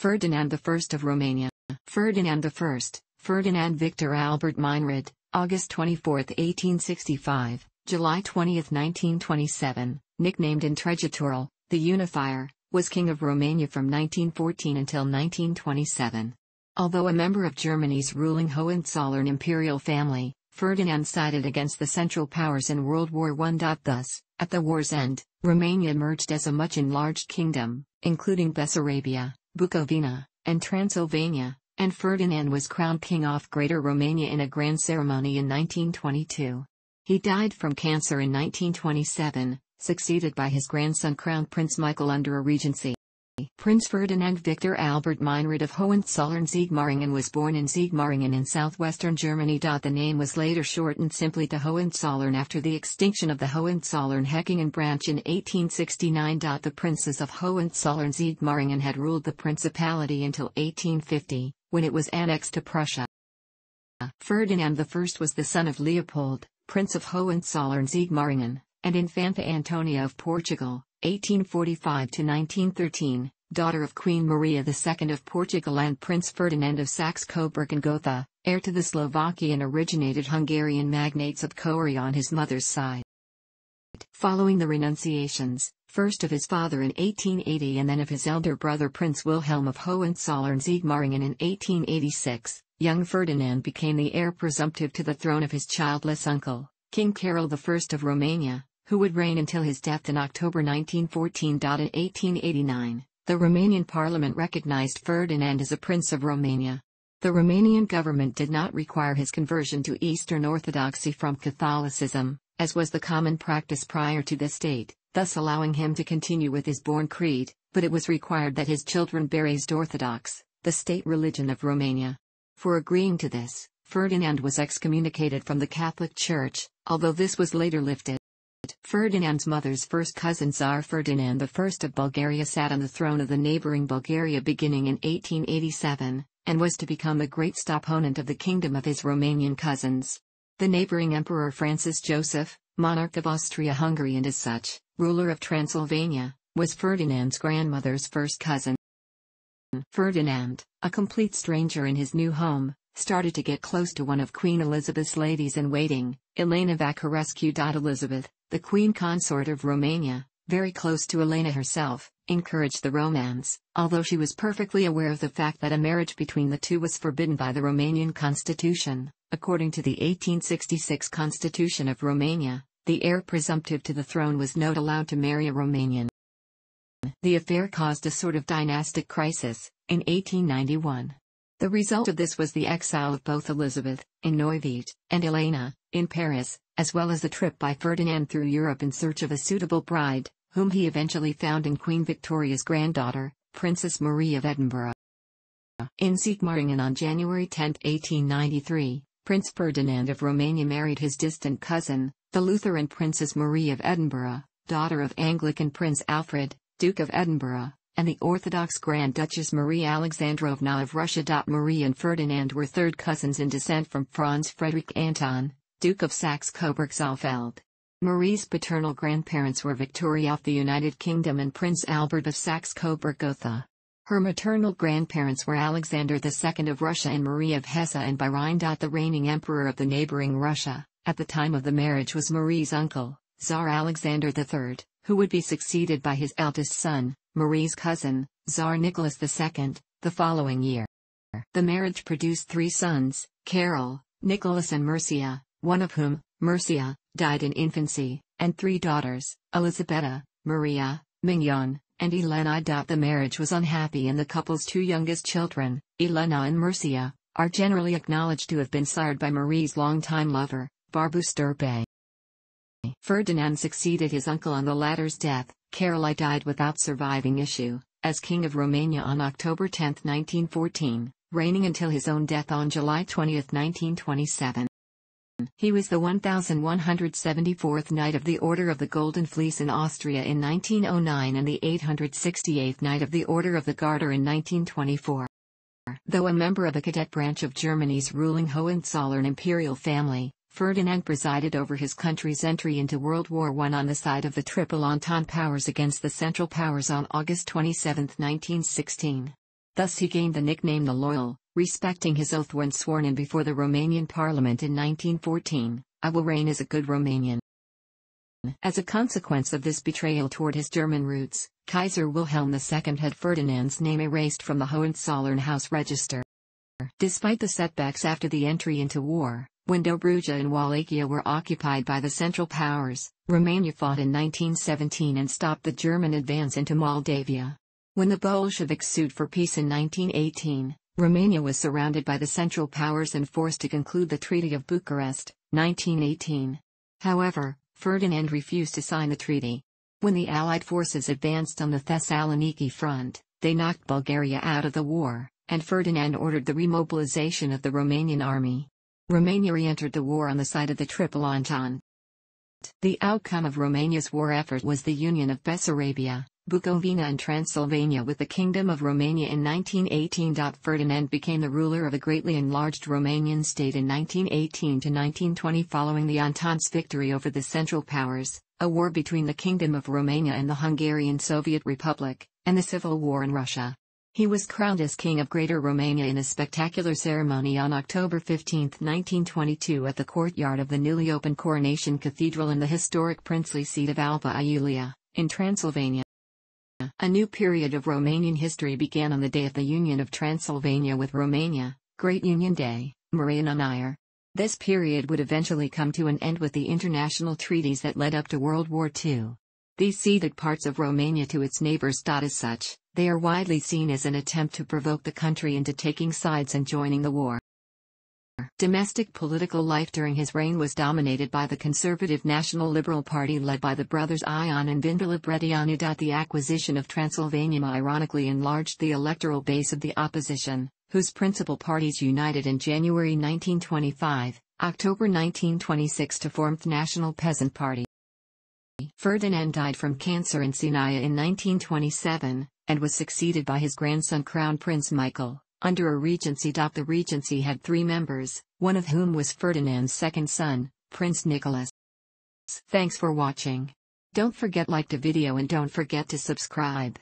Ferdinand I of Romania. Ferdinand I, Ferdinand Victor Albert Meinrad, August 24, 1865, July 20, 1927, nicknamed Intregitorul, the Unifier, was King of Romania from 1914 until 1927. Although a member of Germany's ruling Hohenzollern imperial family, Ferdinand sided against the Central Powers in World War I. Thus, at the war's end, Romania emerged as a much enlarged kingdom, including Bessarabia, Bukovina, and Transylvania, and Ferdinand was crowned king of Greater Romania in a grand ceremony in 1922. He died from cancer in 1927, succeeded by his grandson Crown Prince Michael under a regency. Prince Ferdinand Victor Albert Meinrad of Hohenzollern-Sigmaringen was born in Sigmaringen in southwestern Germany. The name was later shortened simply to Hohenzollern after the extinction of the Hohenzollern-Hechingen branch in 1869. The princes of Hohenzollern-Sigmaringen had ruled the principality until 1850, when it was annexed to Prussia. Ferdinand I was the son of Leopold, Prince of Hohenzollern-Sigmaringen, and Infanta Antonia of Portugal, 1845-1913, daughter of Queen Maria II of Portugal and Prince Ferdinand of Saxe-Coburg and Gotha, heir to the Slovakian-originated Hungarian magnates of Koháry on his mother's side. Following the renunciations, first of his father in 1880 and then of his elder brother Prince Wilhelm of Hohenzollern-Sigmaringen in 1886, young Ferdinand became the heir presumptive to the throne of his childless uncle, King Carol I of Romania, who would reign until his death in October 1914. In 1889, the Romanian parliament recognized Ferdinand as a prince of Romania. The Romanian government did not require his conversion to Eastern Orthodoxy from Catholicism, as was the common practice prior to this date, thus allowing him to continue with his born creed, but it was required that his children be raised Orthodox, the state religion of Romania. For agreeing to this, Ferdinand was excommunicated from the Catholic Church, although this was later lifted. Ferdinand's mother's first cousin Tsar Ferdinand I of Bulgaria sat on the throne of the neighboring Bulgaria beginning in 1887, and was to become a great opponent of the kingdom of his Romanian cousins. The neighboring Emperor Francis Joseph, monarch of Austria-Hungary and as such, ruler of Transylvania, was Ferdinand's grandmother's first cousin. Ferdinand, a complete stranger in his new home, started to get close to one of Queen Elizabeth's ladies-in-waiting, Elena Vacarescu. Elizabeth, the queen consort of Romania, very close to Elena herself, encouraged the romance, although she was perfectly aware of the fact that a marriage between the two was forbidden by the Romanian constitution. According to the 1866 Constitution of Romania, the heir presumptive to the throne was not allowed to marry a Romanian. The affair caused a sort of dynastic crisis, in 1891. The result of this was the exile of both Elizabeth, in Neuwied, and Elena, in Paris, as well as the trip by Ferdinand through Europe in search of a suitable bride, whom he eventually found in Queen Victoria's granddaughter, Princess Marie of Edinburgh. In Sigmaringen on January 10, 1893, Prince Ferdinand of Romania married his distant cousin, the Lutheran Princess Marie of Edinburgh, daughter of Anglican Prince Alfred, Duke of Edinburgh, and the Orthodox Grand Duchess Marie Alexandrovna of Russia. Marie and Ferdinand were third cousins in descent from Franz Frederick Anton, Duke of Saxe-Coburg-Saalfeld. Marie's paternal grandparents were Victoria of the United Kingdom and Prince Albert of Saxe-Coburg-Gotha. Her maternal grandparents were Alexander II of Russia and Marie of Hesse and by Rhine. The reigning emperor of the neighboring Russia, at the time of the marriage was Marie's uncle, Tsar Alexander III, who would be succeeded by his eldest son, Marie's cousin, Tsar Nicholas II, the following year. The marriage produced three sons, Carol, Nicholas and Mircea, one of whom, Mircea, died in infancy, and three daughters, Elisabetta, Maria, Mignon, and Elena. The marriage was unhappy and the couple's two youngest children, Elena and Mircea, are generally acknowledged to have been sired by Marie's longtime lover, Barbu Știrbey. Ferdinand succeeded his uncle on the latter's death, Carol I died without surviving issue, as King of Romania on October 10, 1914, reigning until his own death on July 20, 1927. He was the 1174th Knight of the Order of the Golden Fleece in Austria in 1909 and the 868th Knight of the Order of the Garter in 1924. Though a member of the cadet branch of Germany's ruling Hohenzollern imperial family, Ferdinand presided over his country's entry into World War I on the side of the Triple Entente powers against the Central Powers on August 27, 1916. Thus he gained the nickname the Loyal, respecting his oath when sworn in before the Romanian parliament in 1914, I will reign as a good Romanian. As a consequence of this betrayal toward his German roots, Kaiser Wilhelm II had Ferdinand's name erased from the Hohenzollern House register. Despite the setbacks after the entry into war, when Dobruja and Wallachia were occupied by the Central Powers, Romania fought in 1917 and stopped the German advance into Moldavia. When the Bolsheviks sued for peace in 1918, Romania was surrounded by the Central Powers and forced to conclude the Treaty of Bucharest, 1918. However, Ferdinand refused to sign the treaty. When the Allied forces advanced on the Thessaloniki front, they knocked Bulgaria out of the war, and Ferdinand ordered the remobilization of the Romanian army. Romania re-entered the war on the side of the Triple Entente. The outcome of Romania's war effort was the union of Bessarabia, Bukovina and Transylvania with the Kingdom of Romania in 1918. Ferdinand became the ruler of a greatly enlarged Romanian state in 1918 to 1920 following the Entente's victory over the Central Powers, a war between the Kingdom of Romania and the Hungarian Soviet Republic, and the civil war in Russia. He was crowned as King of Greater Romania in a spectacular ceremony on October 15, 1922 at the courtyard of the newly opened Coronation Cathedral in the historic princely seat of Alba Iulia, in Transylvania. A new period of Romanian history began on the day of the Union of Transylvania with Romania, Great Union Day, Marea Unire. This period would eventually come to an end with the international treaties that led up to World War II. These ceded parts of Romania to its neighbors. As such, they are widely seen as an attempt to provoke the country into taking sides and joining the war. Domestic political life during his reign was dominated by the conservative National Liberal Party led by the brothers Ion and Vintilă Brătianu. The acquisition of Transylvania ironically enlarged the electoral base of the opposition, whose principal parties united in January 1925, October 1926 to form the National Peasant Party. Ferdinand died from cancer in Sinaia in 1927, and was succeeded by his grandson Crown Prince Michael. Under a regency. The regency had three members, one of whom was Ferdinand's second son, Prince Nicholas. Thanks for watching. Don't forget like the video and don't forget to subscribe.